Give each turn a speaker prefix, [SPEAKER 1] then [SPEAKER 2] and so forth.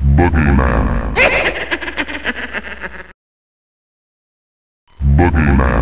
[SPEAKER 1] Boogeyman. Boogeyman.